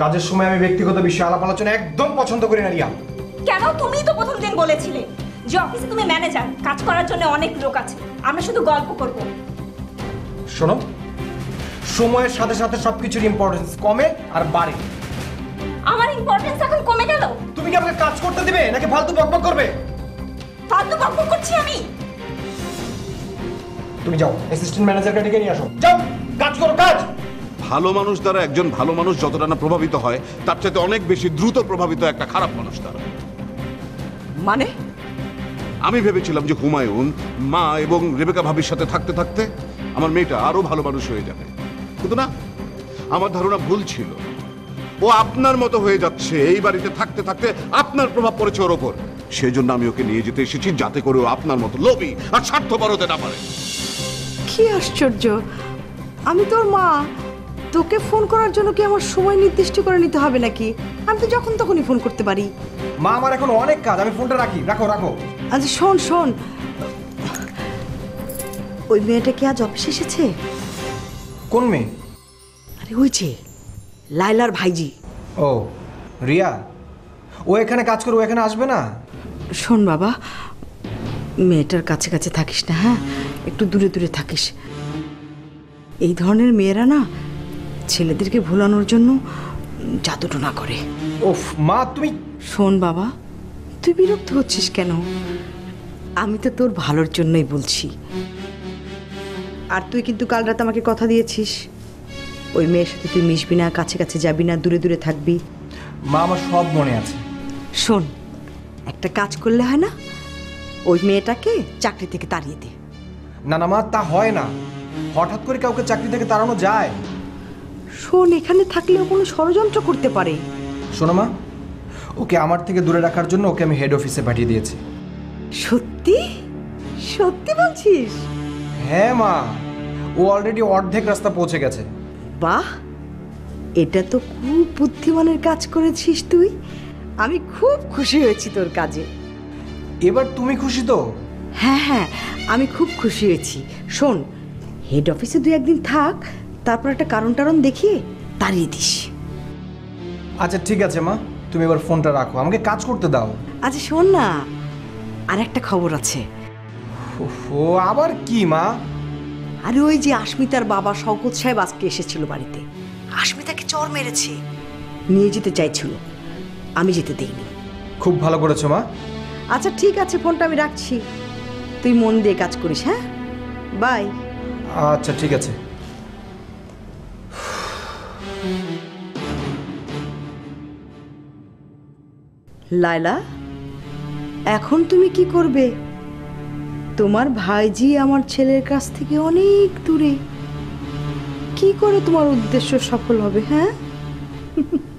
কাজের সময় আমি ব্যক্তিগত বিষয়ে আলাপ আলোচনা একদম পছন্দ করি না রিয়া। কেন? তুমিই তো প্রথম দিন বলেছিলে যে অফিসে তুমি ম্যানেজার কাজ করার জন্য অনেক লোক আছে। আমরা শুধু গল্প করব। শোনো সময়ের সাথে সাথে সবকিছুর ইম্পর্টেন্স কমে আর বাড়ে। আমার ইম্পর্টেন্স এখন কমে গেল? তুমি কি আমাকে কাজ করতে দিবে নাকি ফালতু বকবক করবে? ফালতু বকবক করছি আমি? তুমি যাও অ্যাসিস্ট্যান্ট ম্যানেজারকে ডেকে নিয়ে আসো। যাও কাজ করো কাজ! ভালো মানুষ দ্বারা একজন ভালো মানুষ যতটা না প্রভাবিত হয় তার চাইতে অনেক বেশি দ্রুত প্রভাবিত একটা খারাপ মানুষ দ্বারা মানে? আমি ভেবেছিলাম যে হুমায়ুন মা এবং রেবেকা ভাবির সাথে থাকতে থাকতে আমার মেয়েটা আরও ভালো মানুষ হয়ে যাবে। কিন্তু না আমার ধারণা ভুল ছিল। ও আপনার মতো হয়ে যাচ্ছে এই বাড়িতে থাকতে থাকতে আপনার প্রভাব পড়েছে ওর ওপর। সেই জন্য আমি ওকে নিয়ে যেতে এসেছি যাতে করে ও আপনার মতো লোভী আর স্বার্থপর হতে না পারে। কি আশ্চর্য! আমি তোর মা। তোকে ফোন করার জন্য কি আমার সময় নির্দিষ্ট করে নিতে হবে নাকি? আমি তো যখন তখনই ফোন করতে পারি। মা আমার এখন অনেক কাজ আমি ফোনটা রাখি। রাখো রাখো। আচ্ছা শোন শোন। ওই মেয়েটা কি আজ অফিসে এসেছে? কোন মেয়ে? আরে ওই যে লাইলার ভাইজি। ও রিয়া? ও এখানে কাজ করে ও এখানে আসবে না? শোন বাবা মেয়েটার কাছে কাছে থাকিস না হ্যাঁ? একটু দূরে দূরে থাকিস। এই ধরনের মেয়েরা না ছেলেদেরকে ভোলানোর জন্য জাদুটোনা করে। ওফ মা তুমি শোন বাবা তুই বিরক্ত হচ্ছিস কেন? আমি তো তোর ভালোর জন্যই বলছি। আর তুই কিন্তু কাল রাত আমাকে কথা দিয়েছিস। ওই মেয়ের সাথে তুই মিশবি না কাছে কাছে যাবি না দূরে দূরে থাকবি। মা আমার সব মনে আছে। শোন একটা কাজ করলে হয় না? ওই মেয়েটাকে চাকরি থেকে তাড়িয়ে দে। না না মা তা হয় না। হঠাৎ করে কাউকে চাকরি থেকে তাড়ানো যায়? শোন এখানে থাকলেও কোনো ষড়যন্ত্র করতে পারে। শোনো মা ওকে আমার থেকে দূরে রাখার জন্য ওকে আমি হেড অফিসে পাঠিয়ে দিয়েছি। সত্যি? সত্যি বলছিস? হ্যাঁ মা ও অলরেডি অর্ধেক রাস্তা পৌঁছে গেছে। বাহ এটা তো খুব বুদ্ধিমানের কাজ করেছিস তুই। আমি খুব খুশি হয়েছি তোর কাজে। এবার তুমি খুশি তো? হ্যাঁ হ্যাঁ আমি খুব খুশি হয়েছি। শোন হেড অফিসে দুই একদিন থাক তারপর একটা কারণ টারণ দেখিয়ে তাড়িয়ে দিস। আচ্ছা ঠিক আছে মা। তুমি এবার ফোনটা রাখো। আমাকে কাজ করতে দাও। আচ্ছা শোন না। আর একটা খবর আছে। ও আবার কি মা? আরে ওই যে আস্মিতার বাবা শওকত সাহেব আজকে এসেছিল বাড়িতে। আস্মিতাকে চর মেরেছে। নিয়ে যেতে চাইছিল। আমি যেতে দেইনি। খুব ভালো করেছ মা। আচ্ছা ঠিক আছে ফোনটা আমি রাখছি। তুই মন দিয়ে কাজ করিস হ্যাঁ? বাই। আচ্ছা ঠিক আছে। লায়লা, এখন তুমি কি করবে? তোমার ভাইজি আমার ছেলের কাছ থেকে অনেক দূরে। কি করে তোমার উদ্দেশ্য সফল হবে হ্যাঁ?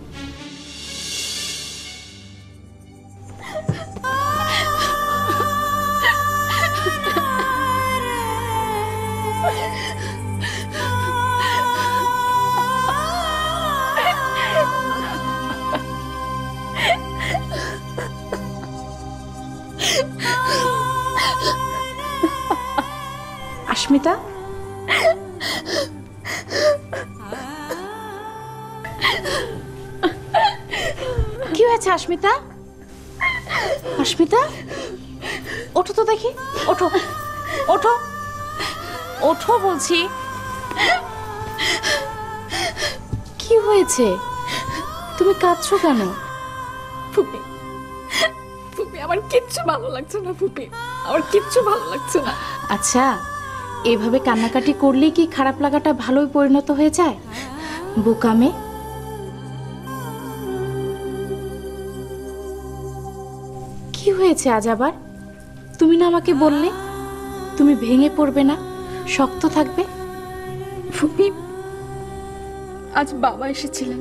বলছি। কি হয়েছে? তুমি কাঁদছো কেন? ফুপি ফুপি আমার কিচ্ছু ভালো লাগছে না ফুপি। আমার কিচ্ছু ভালো লাগছে না। আচ্ছা এভাবে কান্নাকাটি করলেই কি খারাপ লাগাটা ভালোই পরিণত হয়ে যায়? বোকামে? কি হয়েছে আজ আবার? তুমি না আমাকে বললে? তুমি ভেঙে পড়বে না? শক্ত থাকবে? ফুপি আজ বাবা এসেছিলেন।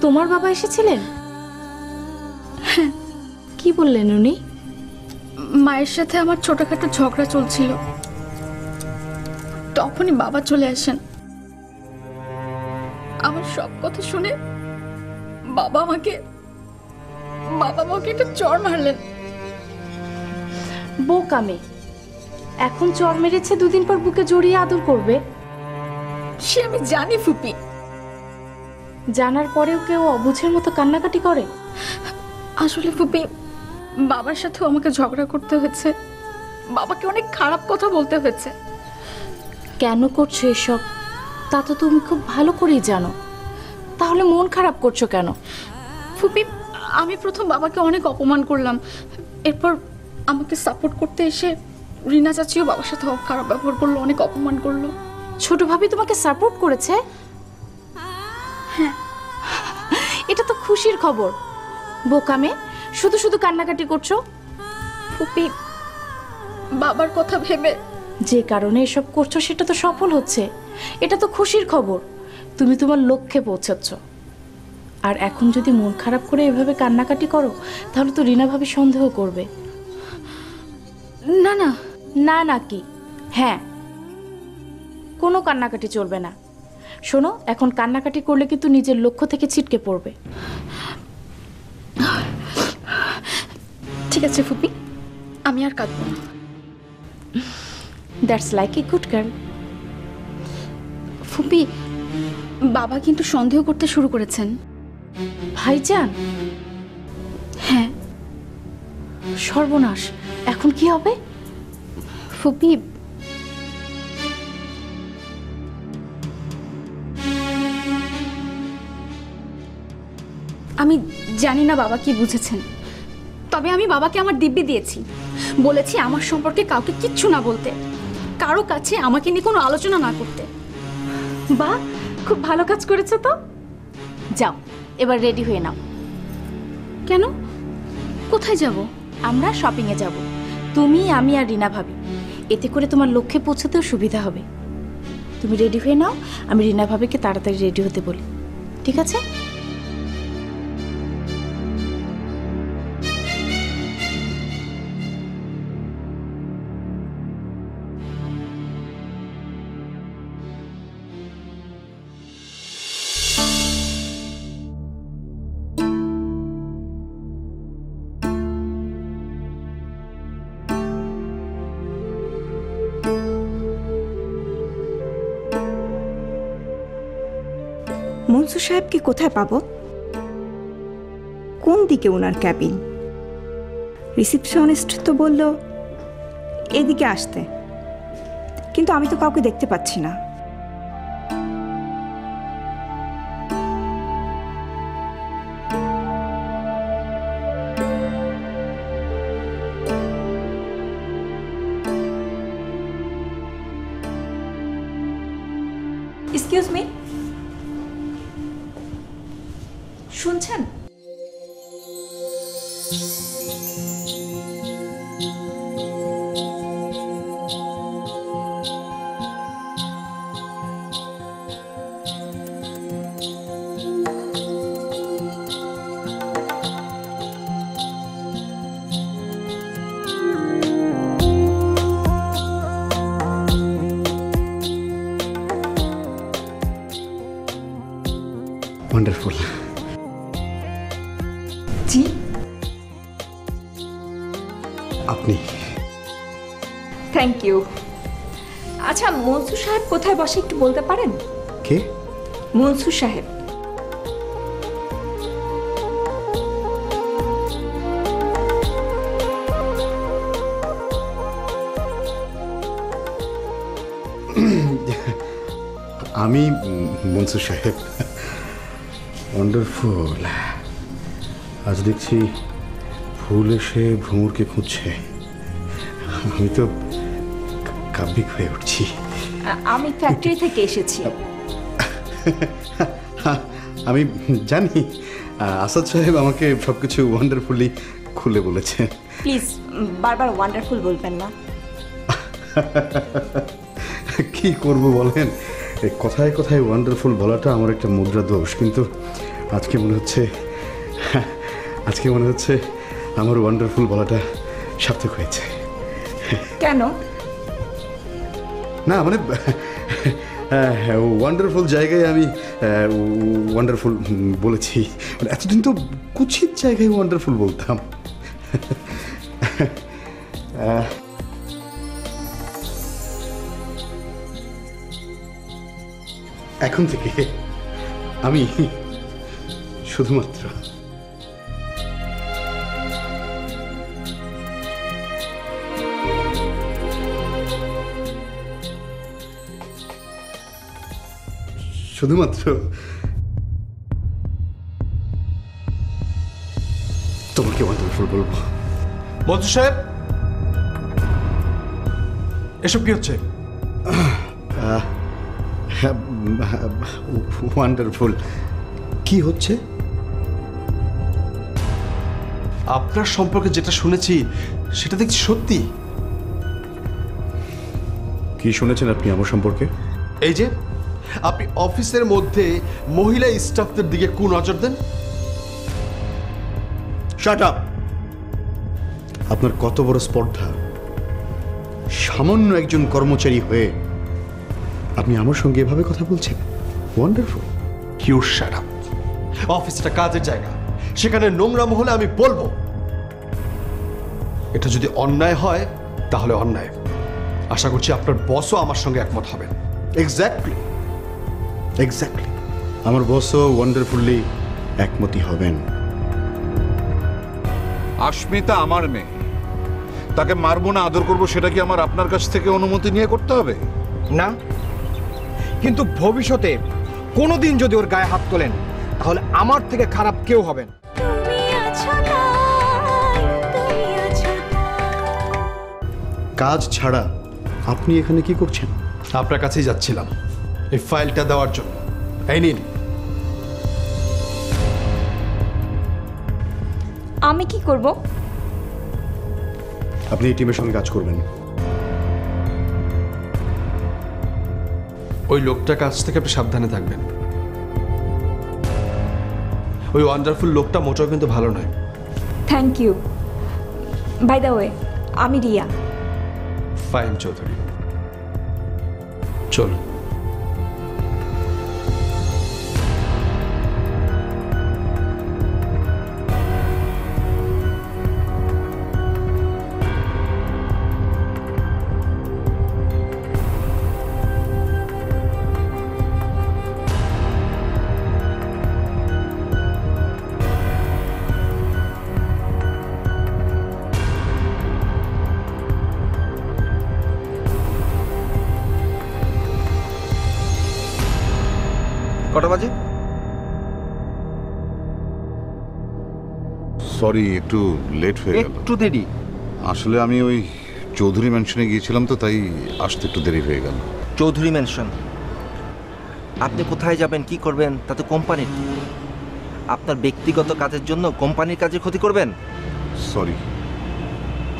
তোমার বাবা এসেছিলেন? কি বললেন উনি? মায়ের সাথে আমার ছোটখাটো ঝগড়া চলছিল। তখনই বাবা চলে আসেন। আমার সব কথা শুনে বাবা আমাকে বাবা আমাকে একটা চড় মারলেন। বোকামে। এখন চর মেরেছে দুদিন পর বুকে জড়িয়ে আদর করবে। সে আমি জানি ফুপি। জানার পরেও কেউ অবুঝের মতো কান্নাকাটি করে? আসলে ফুপি বাবার সাথেও আমাকে ঝগড়া করতে হয়েছে। বাবাকে অনেক খারাপ কথা বলতে হয়েছে। কেন করছ এসব? তা তো তুমি খুব ভালো করেই জানো। তাহলে মন খারাপ করছ কেন? ফুপি আমি প্রথম বাবাকে অনেক অপমান করলাম। এরপর আমাকে সাপোর্ট করতে এসে রিনা চাচিও বাবার সাথে খারাপ ব্যবহার করল অনেক অপমান করল। ছোট ভাবি তোমাকে সাপোর্ট করেছে? হ্যাঁ। এটা তো খুশির খবর। বোকামে শুধু শুধু কান্নাকাটি করছ? ফুপি বাবার কথা ভেবে। যে কারণে এসব করছ সেটা তো সফল হচ্ছে। এটা তো খুশির খবর। তুমি তোমার লক্ষ্যে পৌঁছাচ্ছ। আর এখন যদি মন খারাপ করে এভাবে কান্নাকাটি করো তাহলে তো রিনা ভাবি সন্দেহ করবে। না না। না না কি? হ্যাঁ। কোনো কান্নাকাটি চলবে না। শোনো এখন কান্নাকাটি করলে কিন্তু নিজের লক্ষ্য থেকে ছিটকে পড়বে। ঠিক আছে ফুপি। আমি আর কাঁদবো না। That's like a good girl ফুপি বাবা কিন্তু সন্দেহ করতে শুরু করেছেন। ভাইজান? হ্যাঁ। সর্বনাশ। এখন কি হবে? ফুপি। আমি জানি না বাবা কি বুঝেছেন। তবে আমি বাবাকে আমার দিব্যি দিয়েছি। বলেছি আমার সম্পর্কে কাউকে কিচ্ছু না বলতে। কারও কাছে আমাকে নিয়ে কোনো আলোচনা না করতে। বাহ খুব ভালো কাজ করেছ তো? যাও, এবার রেডি হয়ে নাও। কেন? কোথায় যাব? আমরা শপিংয়ে যাব। তুমি, আমি আর রিনা ভাবি। এতে করে তোমার লক্ষ্যে পৌঁছাতেও সুবিধা হবে। তুমি রেডি হয়ে নাও, আমি রিনা ভাবিকে তাড়াতাড়ি রেডি হতে বলি। ঠিক আছে? মনসুর সাহেবকে কোথায় পাবো? কোন দিকে ওনার ক্যাবিন রিসিপশনিস্ট তো বলল, এদিকে আসতে। কিন্তু আমি তো কাউকে দেখতে পাচ্ছি না। বলতে পারেন? কে? মনসুর সাহেব। আমি মনসুর সাহেব। ওয়ান্ডারফুল আজ দেখছি ফুল এসে ভ্রমরকে খুঁজছে। আমি তো কাব্যিক হয়ে উঠছি। আমি ফ্যাক্টরি থেকে এসেছি। আমি জানি আসাদ সাহেব আমাকে সব কিছু ওয়ান্ডারফুলি খুলে বলেছেন প্লিজ বারবার ওয়ান্ডারফুল বলবেন না। কি করব বলেন? এই কথায় কথায় ওয়ান্ডারফুল বলাটা আমার একটা মুদ্রা দোষ কিন্তু আজকে মনে হচ্ছে আজকে মনে হচ্ছে আমার ওয়ান্ডারফুল বলাটা সার্থক হয়েছে। কেন? না মানে ওয়ান্ডারফুল জায়গায় আমি ওয়ান্ডারফুল বলেছি। মানে এতদিন তো কুচিত জায়গায় ওয়ান্ডারফুল বলতাম। এখন থেকে আমি শুধুমাত্র শুধুমাত্র তোমাকে ওয়ান্ডারফুল বলব। মন্ত্রী সাহেব এসব কি হচ্ছে? ওয়ান্ডারফুল কি হচ্ছে? আপনার সম্পর্কে যেটা শুনেছি সেটা দেখছি সত্যি। কি শুনেছেন আপনি আমার সম্পর্কে? এই যে আপনি অফিসের মধ্যে মহিলা স্টাফদের দিকে কু নজর দেন? শাট আপ আপনার কত বড় স্পর্ধা? সামান্য একজন কর্মচারী হয়ে আপনি আমার সঙ্গে এভাবে কথা বলছেন? ওয়ান্ডারফুল ইউ শ্যাট আপ অফিসটা কাজের জায়গা। সেখানে নোংরা মহলে আমি বলব। এটা যদি অন্যায় হয় তাহলে অন্যায়। আশা করছি আপনার বসও আমার সঙ্গে একমত হবেন। এক্স্যাক্টলি এক্স্যাক্টলি আমার বসও ওয়ান্ডারফুললি একমতি হবেন। আস্মিতা আমার মেয়ে। তাকে মারবো না আদর করব সেটা কি আমার আপনার কাছ থেকে অনুমতি নিয়ে করতে হবে? না। কিন্তু ভবিষ্যতে কোনোদিন যদি ওর গায়ে হাত তোলেন তাহলে আমার থেকে খারাপ কেউ হবেন। কাজ ছাড়া আপনি এখানে কি করছেন? আপনার কাছেই যাচ্ছিলাম। এই ফাইলটা দেওয়ার জন্য। এই নিন। আমি কি করব? আপনি এই টিমের সঙ্গে কাজ করবেন। ওই লোকটার কাছ থেকে আপনি সাবধানে থাকবেন। ওই ওয়ান্ডারফুল লোকটা মোটেও কিন্তু ভালো নয়। Thank you by the way আমি রিয়া। ফাইন চৌধুরী। চল কটা বাজে? সরি একটু লেট হয়ে গেল। একটু দেরি। আসলে আমি ওই চৌধুরী ম্যানশনে গিয়েছিলাম তো তাই আসতে একটু দেরি হয়ে গেল। চৌধুরী ম্যানশন আপনি কোথায় যাবেন কি করবেন তাতে কোম্পানির? আপনার ব্যক্তিগত কাজের জন্য কোম্পানির কাজে ক্ষতি করবেন? সরি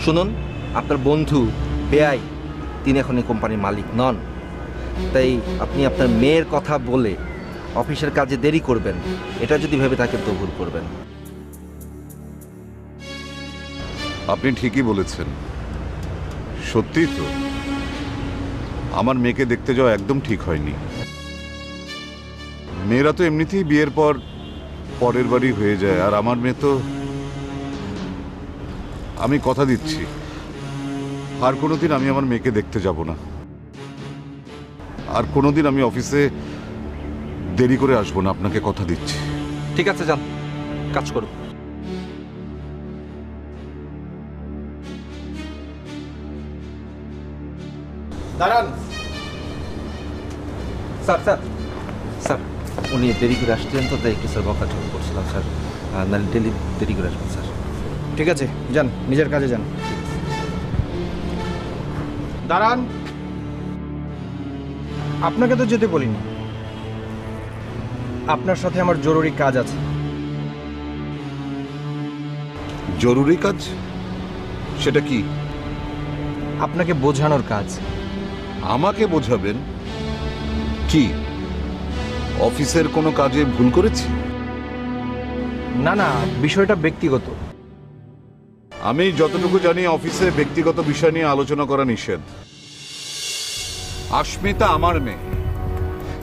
শুনুন আপনার বন্ধু বেআই তিনি এখন এই কোম্পানির মালিক নন। তাই আপনি আপনার মেয়ের কথা বলে অফিসের কাজে দেরি করবেন। এটা যদি ভেবে থাকেন তো ভুল করবেন। আপনি ঠিকই বলেছেন। সত্যি তো। আমার মেয়েকে দেখতে যাওয়া একদম ঠিক হয়নি। মেয়েরা তো এমনিতেই বিয়ের পর পরের বাড়ি হয়ে যায়, আর আমার মেয়ে তো আমি কথা দিচ্ছি। আর কোনোদিন আমি আমার মেয়েকে দেখতে যাব না। আর কোনোদিন আমি অফিসে দেরি করে আসব না আপনাকে কথা দিচ্ছি। ঠিক আছে যান। কাজ করুন। দাঁড়ান। Sir sir. স্যার উনি দেরি করে আসছিলেন তো তাই একটু স্যার বকাঝকা করছিলাম স্যার। নাহলে ডেলি দেরি করে আসবেন স্যার। ঠিক আছে যান নিজের কাজে যান। দাঁড়ান। আপনাকে তো যেতে বলিনি। আপনার সাথে আমার জরুরি কাজ আছে। জরুরি কাজ? সেটা কি? আপনাকে বোঝানোর কাজ। আমাকে বোঝাবেন? কি? অফিসের কোনো কাজে ভুল করেছি? না না বিষয়টা ব্যক্তিগত। আমি যতটুকু জানি অফিসে ব্যক্তিগত বিষয় নিয়ে আলোচনা করা নিষেধ। আস্মিতা আমার মেয়ে।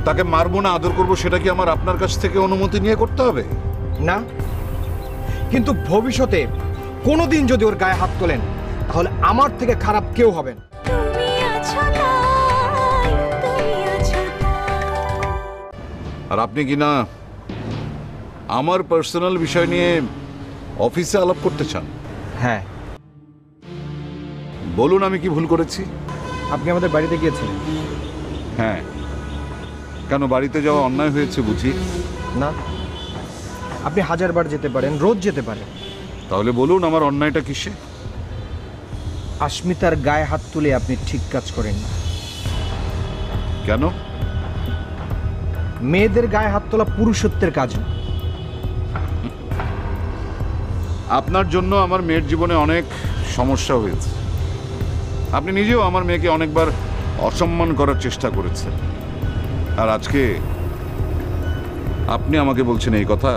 তাকে মারবো না আদর করব সেটা কি আমার আপনার কাছ থেকে অনুমতি নিয়ে করতে হবে? না। কিন্তু ভবিষ্যতে কোনোদিন যদি ওর গায়ে হাত তোলেন তাহলে আমার থেকে খারাপ কেউ হবেন। আর আপনি কি না আমার পার্সোনাল বিষয় নিয়ে অফিসে আলাপ করতে চান? হ্যাঁ। বলুন আমি কি ভুল করেছি? আপনি আমাদের বাড়িতে গিয়েছিলেন। হ্যাঁ। কেন বাড়িতে যাওয়া অন্যায় হয়েছে বুঝি? না। আপনি হাজারবার যেতে পারেন রোজ যেতে পারেন। তাহলে বলুন আমার অন্যায়টা কিসে? আস্মিতার গায়ে হাত তুলে আপনি ঠিক কাজ করেন না। কেন? মেয়েদের গায়ে হাত তোলা পুরুষত্বের কাজ না। আপনার জন্য আমার মেয়ের জীবনে অনেক সমস্যা হয়েছে। আপনি নিজেও আমার মেয়েকে অনেকবার অসম্মান করার চেষ্টা করেছেন। আর আজকে আপনি আমাকে বলছেন এই কথা?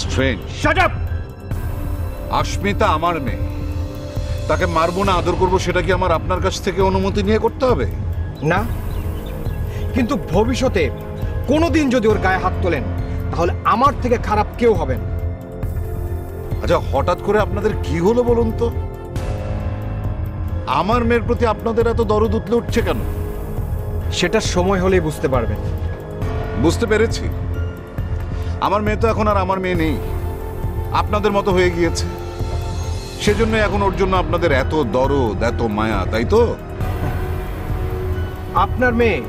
স্ট্রেঞ্জ আস্মিতা আমার মেয়ে। তাকে মারবো না আদর করব সেটা কি আমার আপনার কাছ থেকে অনুমতি নিয়ে করতে হবে? না। কিন্তু ভবিষ্যতে কোনোদিন যদি ওর গায়ে হাত তোলেন তাহলে আমার থেকে খারাপ কেউ হবেন। আচ্ছা হঠাৎ করে আপনাদের কি হলো বলুন তো? আমার মেয়ের প্রতি আপনাদের এত দরদ উঠলে উঠছে কেন? সেটা সময় হলেই বুঝতে পারবেন। বুঝতে পেরেছি। আমার মেয়ে তো এখন আর আমার মেয়ে নেই। আপনাদের মতো হয়ে গিয়েছে। সেজন্য এখন ওর জন্য আপনাদের এত দরদ এত মায়া তাই তো? আপনার মেয়ে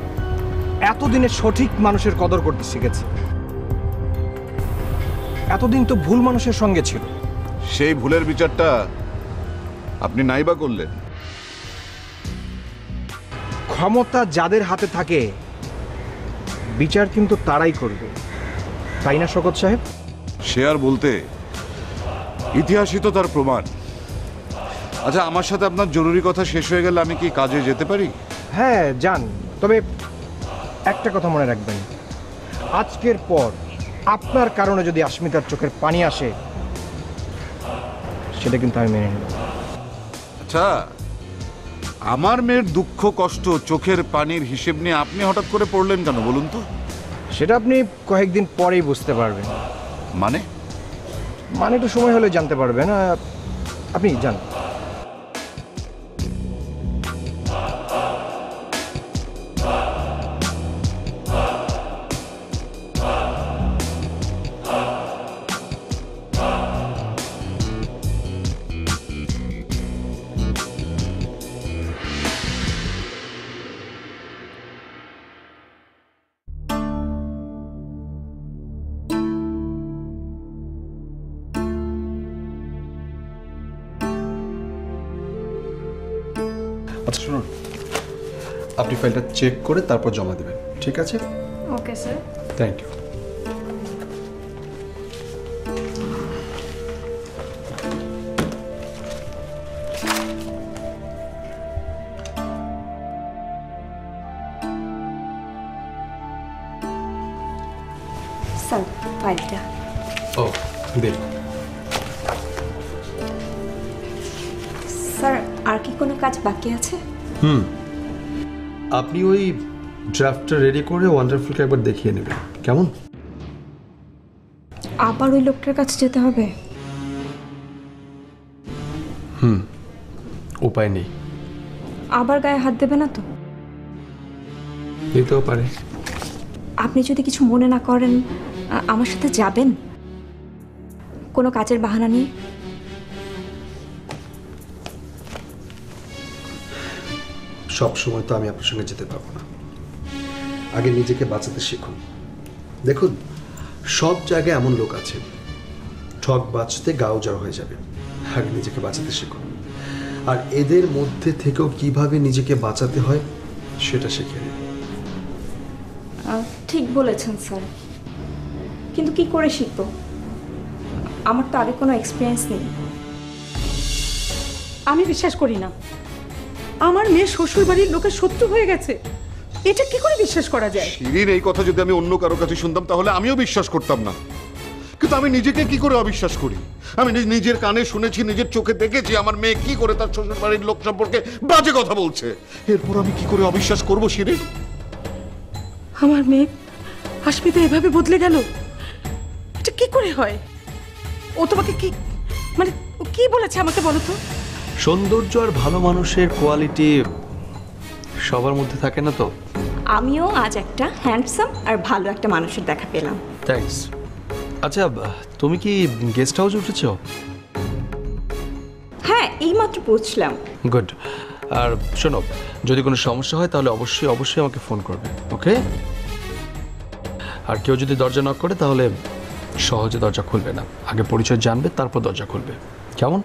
এতদিনে সঠিক মানুষের কদর করতে শিখেছে। এতদিন তো ভুল মানুষের সঙ্গে ছিল। সেই ভুলের বিচারটা আপনি নাইবা করলেন। ক্ষমতা যাদের হাতে থাকে বিচার কিন্তু তারাই করবে। তাই না শকত সাহেব? সে আর বলতে ইতিহাসই তো তার প্রমাণ। আচ্ছা আমার সাথে আপনার জরুরি কথা শেষ হয়ে গেলে আমি কি কাজে যেতে পারি? হ্যাঁ যান। তবে একটা কথা মনে রাখবেন। আজকের পর আপনার কারণে যদি আস্মিতার চোখের পানি আসে সেটা কিন্তু আমি মেনে নেব। আচ্ছা আমার মেয়ের দুঃখ কষ্ট চোখের পানির হিসেব নিয়ে আপনি হঠাৎ করে পড়লেন কেন বলুন তো? সেটা আপনি কয়েকদিন পরেই বুঝতে পারবেন। মানে? মানে একটু সময় হলে জানতে পারবেন আহ, আপনি যান আচ্ছা শুনুন। আপনি ফাইলটা চেক করে তারপর জমা দেবেন ঠিক আছে? Okay sir thank you sir ফাইলটা ও দেখুন। স্যার আর কি কোনো কাজ বাকি আছে? হুম। আপনি ওই ড্রাফটটা রেডি করে ওয়ান্ডারফুলকে একবার দেখিয়ে নেবেন। কেমন? আবার ওই লোকটার কাছে যেতে হবে? হুম। উপায় নেই। আবার গায়ে হাত দেবে না তো? দিতেও পারে। আপনি যদি কিছু মনে না করেন আমার সাথে যাবেন? কোনো কাজের বাহানা নিয়ে? সব সময় তো আমি আপনার সঙ্গে যেতে পারব না। আগে নিজেকে বাঁচাতে শিখুন। দেখুন, সব জায়গায় এমন লোক আছে ঠক বাঁচতে গাও জ্বর হয়ে যাবে। আগে নিজেকে বাঁচাতে শিখুন। আর এদের মধ্যে থেকেও কীভাবে নিজেকে বাঁচাতে হয়, সেটা শিখে নিন। ঠিক বলেছেন, স্যার। কিন্তু কি করে শিখব? আমার তো আগে কোনো এক্সপিরিয়েন্স নেই। আমি বিশ্বাস করি না। আমার মেয়ে শ্বশুর বাড়ির লোকের শত্রু হয়ে গেছে। এটা কি করে বিশ্বাস করা যায়? শিরির এই কথা যদি আমি অন্য কারও কাছে শুনতাম তাহলে আমিও বিশ্বাস করতাম না। কিন্তু আমি নিজেকে কি করে অবিশ্বাস করি? আমি নিজ- নিজের কানে শুনেছি নিজের চোখে দেখেছি আমার মেয়ে কি করে তার শ্বশুর বাড়ির লোক সম্পর্কে বাজে কথা বলছে। এরপর আমি কি করে অবিশ্বাস করব শিরির আমার মেয়ে হাসপিতে এভাবে বদলে গেল? এটা কি করে হয়? ও তোমাকে কি মানে কি বলেছে আমাকে বলো তো? সৌন্দর্য আর ভালো মানুষের কোয়ালিটি সবার মধ্যে থাকে না তো? আমিও আজ একটা হ্যান্ডসাম আর ভালো একটা মানুষের দেখা পেলাম। থ্যাঙ্কস আচ্ছা তুমি কি গেস্ট হাউসে উঠেছো? হ্যাঁ এইমাত্র পৌঁছলাম। গুড আর শোনো যদি কোনো সমস্যা হয় তাহলে অবশ্যই অবশ্যই আমাকে ফোন করবে ওকে আর কেউ যদি দরজা নক করে তাহলে সহজে দরজা খুলবে না। আগে পরিচয় জানবে তারপর দরজা খুলবে। কেমন?